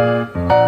Música